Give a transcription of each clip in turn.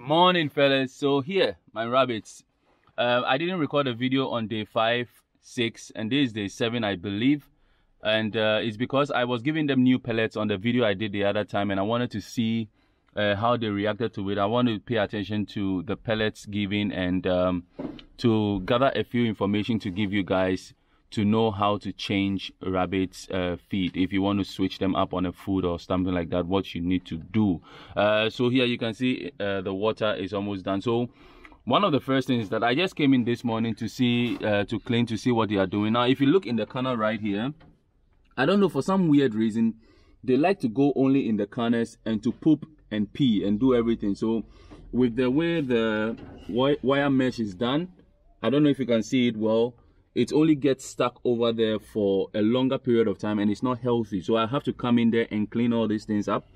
morning fellas. So here my rabbits. Uh, i didn't record a video on day five six and this is day seven i believe. And uh, it's because i was giving them new pellets on the video i did the other time and i wanted to see uh, how they reacted to it. I want to pay attention to the pellets given and um, to gather a few information to give you guys to know how to change rabbits uh, feed. If you want to switch them up on a food or something like that what you need to do. Uh, so here you can see uh, the water is almost done. So one of the first things that i just came in this morning to see uh, to clean to see what they are doing. Now if you look in the corner right here i don't know for some weird reason they like to go only in the corners and to poop and pee and do everything. So with the way the wire mesh is done i don't know if you can see it well it only gets stuck over there for a longer period of time and it's not healthy. So i have to come in there and clean all these things up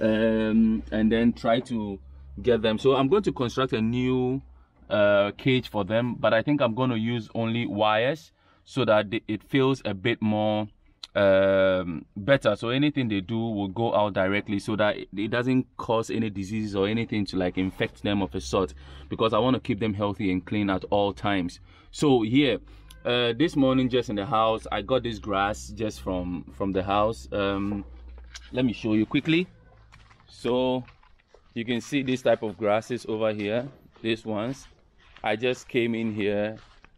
um, and then try to get them. So i'm going to construct a new uh, cage for them but i think i'm going to use only wires so that it feels a bit more um, better. So anything they do will go out directly so that it doesn't cause any diseases or anything to like infect them of a sort because i want to keep them healthy and clean at all times. So here uh, this morning just in the house i got this grass just from from the house. Um, let me show you quickly. So you can see this type of grasses over here these ones. I just came in here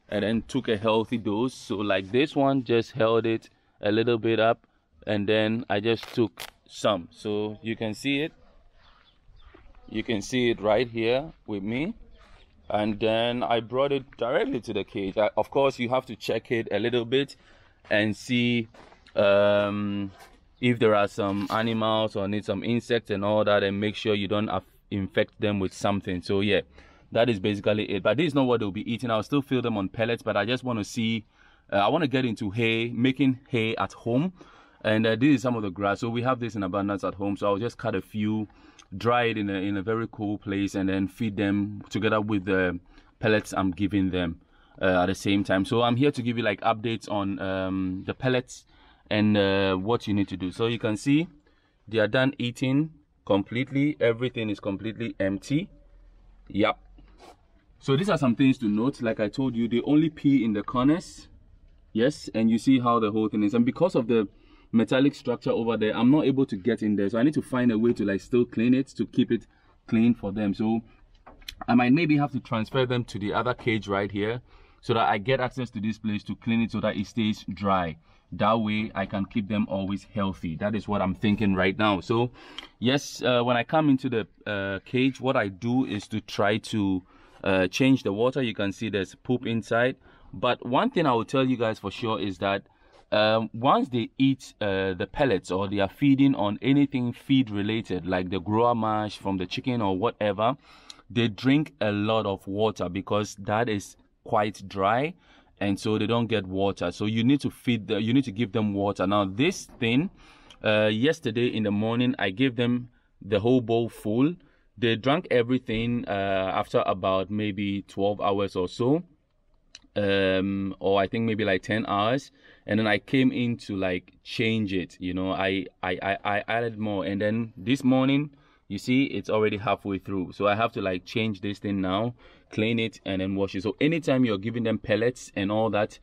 and then took a healthy dose. So like this one just held it a little bit up and then i just took some. So you can see it. You can see it right here with me and then I brought it directly to the cage. I, of course, you have to check it a little bit and see um, if there are some animals or need some insects and all that, and make sure you don't infect them with something. So yeah, that is basically it. But this is not what they'll be eating. I'll still feed them on pellets, but I just want to see. Uh, I want to get into hay, making hay at home, and uh, this is some of the grass. So we have this in abundance at home. So I'll just cut a few dry it in a, in a very cool place and then feed them together with the pellets I'm giving them uh, at the same time. So I'm here to give you like updates on um, the pellets and uh, what you need to do. So you can see they are done eating completely. Everything is completely empty. Yep. So these are some things to note. Like I told you, they only pee in the corners. Yes, and you see how the whole thing is. And because of the metallic structure over there i'm not able to get in there. So i need to find a way to like still clean it to keep it clean for them. So i might maybe have to transfer them to the other cage right here so that i get access to this place to clean it so that it stays dry. That way i can keep them always healthy. That is what i'm thinking right now. So yes uh, when i come into the uh, cage what i do is to try to uh, change the water. You can see there's poop inside. But one thing i will tell you guys for sure is that um, once they eat uh, the pellets or they are feeding on anything feed related like the grower mash from the chicken or whatever they drink a lot of water because that is quite dry and so they don't get water. So you need to feed you need to give them water. Now this thing uh, yesterday in the morning i gave them the whole bowl full. They drank everything uh, after about maybe 12 hours or so um, or i think maybe like 10 hours and then I came in to like change it. You know, I I I, I added more, and then this morning, you see, it's already halfway through. So I have to like change this thing now, clean it, and then wash it. So anytime you're giving them pellets and all that,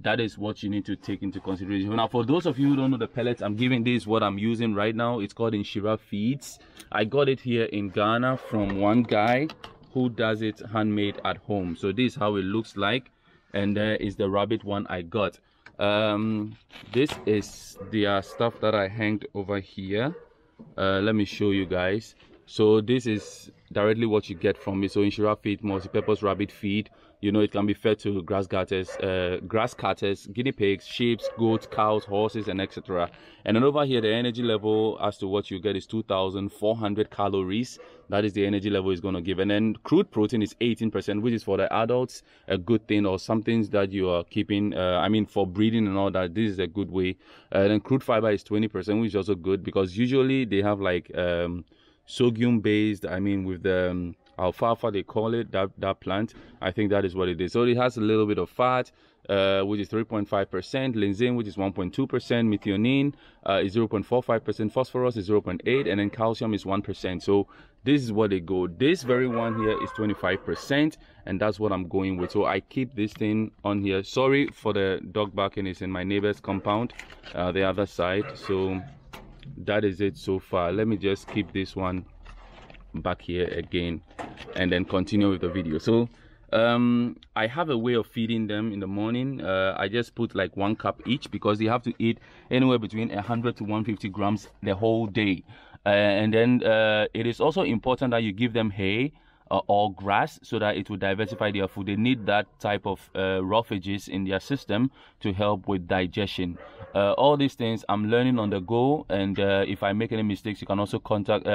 that is what you need to take into consideration. Now, for those of you who don't know the pellets, I'm giving this what I'm using right now. It's called Nhyira Feeds. I got it here in Ghana from one guy who does it handmade at home. So this is how it looks like, and there is the rabbit one I got. Um this is the stuff that i hanged over here. Uh, let me show you guys. So this is directly what you get from it so Nhyira feed multi-purpose rabbit feed you know it can be fed to grass cutters uh, grass cutters guinea pigs sheep goats cows horses and etc and then over here the energy level as to what you get is 2400 calories. That is the energy level is going to give. And then crude protein is 18 percent which is for the adults a good thing or some things that you are keeping uh, i mean for breeding and all that this is a good way. Uh, and then crude fiber is 20 percent which is also good because usually they have like um, sorghum based i mean with the um, alfalfa they call it that that plant i think that is what it is. So it has a little bit of fat uh, which is 3.5%, lysine, which is 1.2%, methionine uh, is 0.45%, phosphorus is 0.8, and then calcium is 1%. So this is what they go. This very one here is 25 percent and that's what i'm going with. So i keep this thing on here. Sorry for the dog barking. It's in my neighbor's compound uh, the other side. So that is it so far. Let me just keep this one back here again and then continue with the video so um i have a way of feeding them in the morning uh, i just put like one cup each because they have to eat anywhere between 100 to 150 grams the whole day uh, and then uh, it is also important that you give them hay uh, or grass so that it will diversify their food. They need that type of uh, roughages in their system to help with digestion. Uh, all these things I'm learning on the go, and if I make any mistakes, you can also contact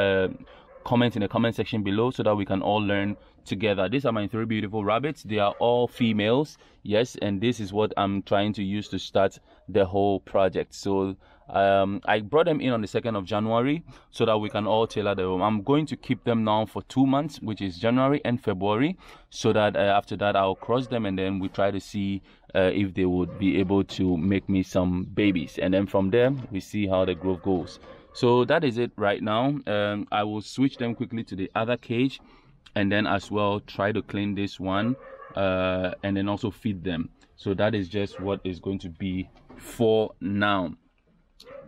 comment in the comment section below so that we can all learn together. These are my three beautiful rabbits. They are all females yes and this is what i'm trying to use to start the whole project. So um, i brought them in on the 2nd of january so that we can all tailor them. i'm going to keep them now for two months which is january and february so that uh, after that i'll cross them and then we try to see uh, if they would be able to make me some babies. And then from there we see how the growth goes so that is it right now. Um, i will switch them quickly to the other cage and then as well try to clean this one uh, and then also feed them. So that is just what is going to be for now.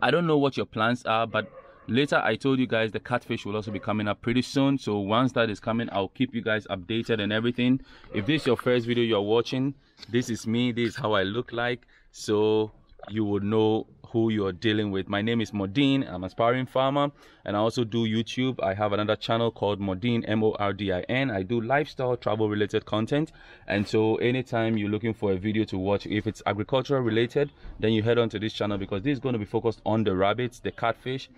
I don't know what your plans are but later i told you guys the catfish will also be coming up pretty soon. So once that is coming i'll keep you guys updated and everything. If this is your first video you're watching this is me. This is how i look like. So you would know who you're dealing with. My name is Mordin. I'm a sparring farmer and I also do YouTube. I have another channel called Mordin, M-O-R-D-I-N. I do lifestyle travel related content. And so anytime you're looking for a video to watch, if it's agricultural related, then you head on to this channel because this is going to be focused on the rabbits, the catfish,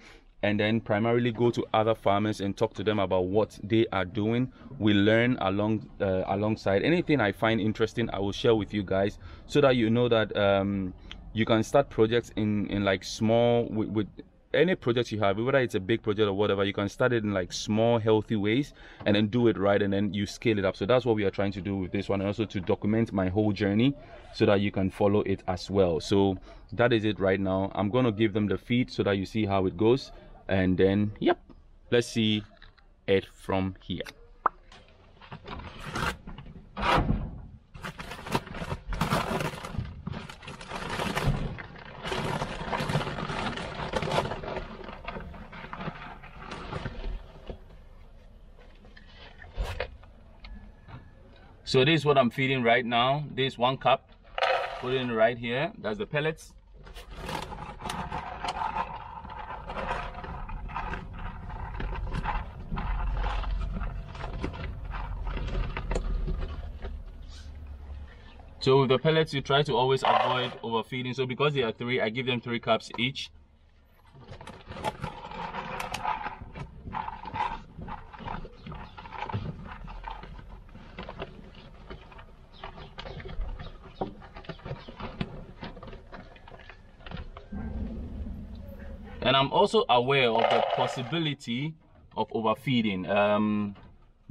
and then primarily go to other farmers and talk to them about what they are doing we learn along uh, alongside anything i find interesting i will share with you guys so that you know that um, you can start projects in in like small with, with any project you have whether it's a big project or whatever you can start it in like small healthy ways and then do it right and then you scale it up. So that's what we are trying to do with this one and also to document my whole journey so that you can follow it as well. So that is it right now. I'm going to give them the feed so that you see how it goes. And then yep let's see it from here So this is what I'm feeding right now. This one cup, put it in right here. That's the pellets. So with the pellets, you try to always avoid overfeeding. So because they are three, I give them three cups each. I'm also aware of the possibility of overfeeding. Um,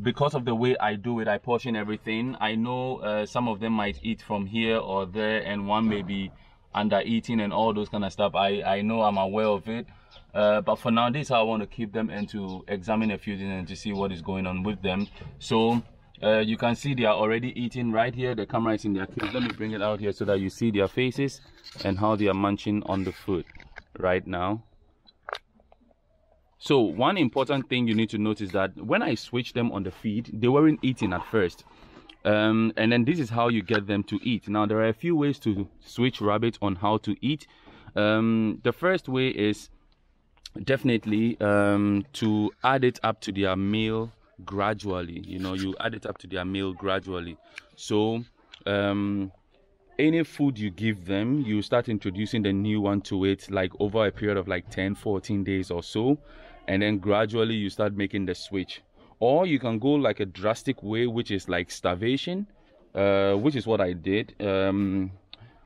because of the way i do it i portion everything. I know uh, some of them might eat from here or there and one may be under eating and all those kind of stuff. I i know i'm aware of it. Uh, but for now this i want to keep them and to examine a few things and to see what is going on with them. So uh, you can see they are already eating right here. The camera is in their cage. Let me bring it out here so that you see their faces and how they are munching on the food right now so one important thing you need to notice that when I switch them on the feed, they weren't eating at first. Um, and then this is how you get them to eat. Now there are a few ways to switch rabbits on how to eat. Um, the first way is definitely um, to add it up to their meal gradually. You know, you add it up to their meal gradually. So um, any food you give them, you start introducing the new one to it like over a period of like 10, 14 days or so and then gradually you start making the switch. Or you can go like a drastic way which is like starvation uh, which is what i did. Um,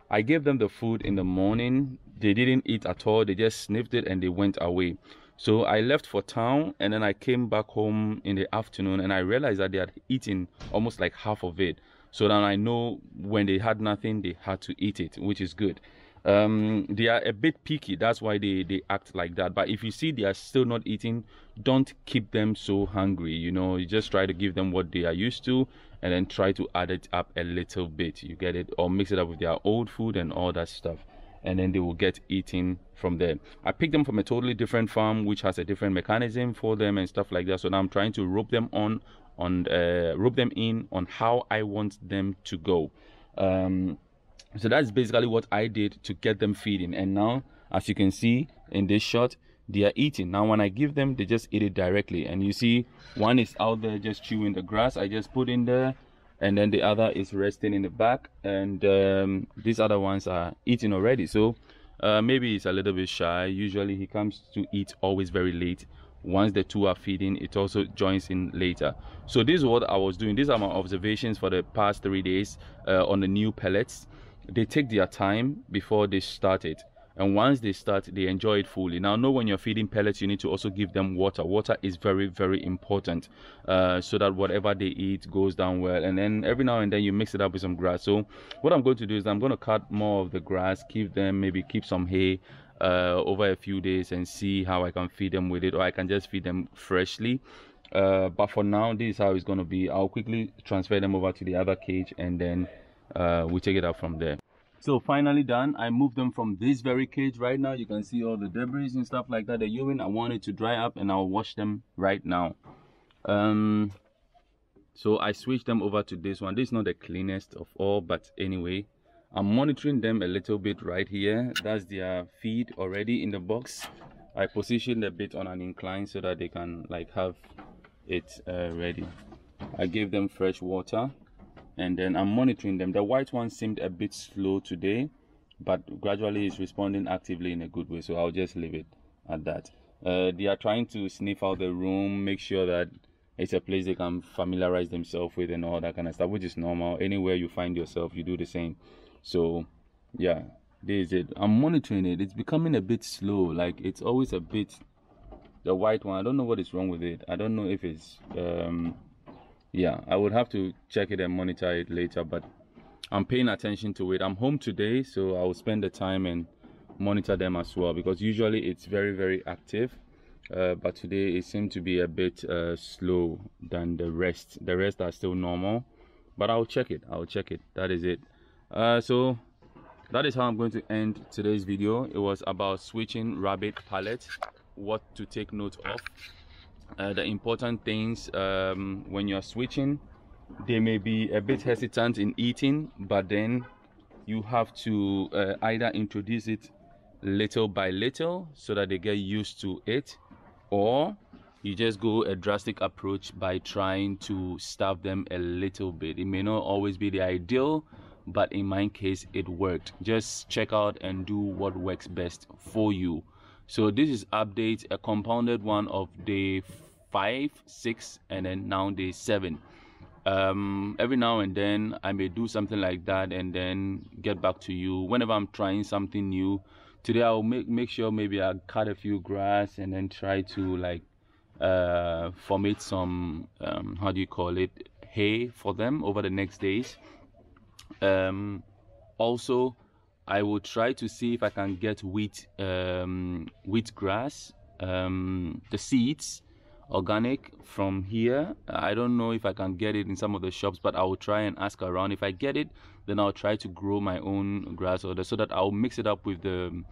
i gave them the food in the morning. They didn't eat at all. They just sniffed it and they went away. So i left for town and then i came back home in the afternoon and i realized that they had eaten almost like half of it so then i know when they had nothing they had to eat it which is good. Um, they are a bit picky that's why they they act like that. But if you see they are still not eating don't keep them so hungry you know. You just try to give them what they are used to and then try to add it up a little bit. You get it? Or mix it up with their old food and all that stuff. And then they will get eating from there. I picked them from a totally different farm which has a different mechanism for them and stuff like that. So now i'm trying to rope them on on uh, rope them in on how i want them to go. Um, so that's basically what i did to get them feeding. And now as you can see in this shot they are eating. Now when i give them they just eat it directly. And you see one is out there just chewing the grass. I just put in there. And then the other is resting in the back. And um, these other ones are eating already. So uh, maybe he's a little bit shy. Usually he comes to eat always very late once the two are feeding it also joins in later. So this is what i was doing. These are my observations for the past three days uh, on the new pellets. They take their time before they start it. And once they start they enjoy it fully. Now know when you're feeding pellets you need to also give them water. Water is very very important uh, so that whatever they eat goes down well. And then every now and then you mix it up with some grass. So what i'm going to do is i'm going to cut more of the grass keep them maybe keep some hay uh, over a few days and see how i can feed them with it or i can just feed them freshly. Uh, but for now this is how it's going to be. I'll quickly transfer them over to the other cage and then uh, we take it out from there. So finally done. I moved them from this very cage right now. You can see all the debris and stuff like that. The urine i want it to dry up and i'll wash them right now. Um so i switched them over to this one. This is not the cleanest of all but anyway i'm monitoring them a little bit right here that's their feed already in the box i positioned a bit on an incline so that they can like have it uh, ready i gave them fresh water and then I'm monitoring them. The white one seemed a bit slow today, but gradually is responding actively in a good way. So I'll just leave it at that. Uh, they are trying to sniff out the room, make sure that it's a place they can familiarize themselves with and all that kind of stuff, which is normal. Anywhere you find yourself, you do the same. So, yeah, this is it. I'm monitoring it. It's becoming a bit slow. Like it's always a bit. The white one. I don't know what is wrong with it. I don't know if it's um, yeah i would have to check it and monitor it later but i'm paying attention to it i'm home today so i'll spend the time and monitor them as well because usually it's very very active uh, but today it seemed to be a bit uh, slow than the rest the rest are still normal but i'll check it i'll check it that is it uh, so that is how i'm going to end today's video. It was about switching rabbit pallet what to take note of. Uh, the important things um, when you're switching they may be a bit hesitant in eating but then you have to uh, either introduce it little by little so that they get used to it or you just go a drastic approach by trying to starve them a little bit. It may not always be the ideal but in my case it worked. Just check out and do what works best for you. So this is update a compounded one of day five six and then now day seven. Um, every now and then i may do something like that and then get back to you. Whenever i'm trying something new today i'll make make sure maybe i cut a few grass and then try to like uh formate some um, how do you call it hay for them over the next days um also I will try to see if I can get wheat um, wheat grass, um, the seeds, organic from here. I don't know if I can get it in some of the shops, but I will try and ask around. If I get it, then I'll try to grow my own grass order so that I'll mix it up with the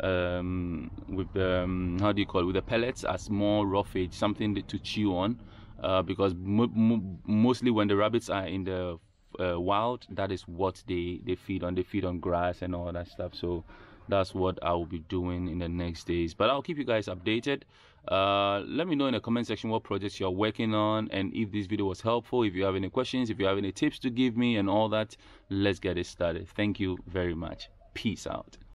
um, with the um, how do you call it with the pellets as more roughage, something to chew on. Uh, because mo mo mostly when the rabbits are in the uh, wild that is what they they feed on. They feed on grass and all that stuff. So that's what i will be doing in the next days. But i'll keep you guys updated. Uh, let me know in the comment section what projects you're working on and if this video was helpful if you have any questions if you have any tips to give me and all that. Let's get it started. Thank you very much. Peace out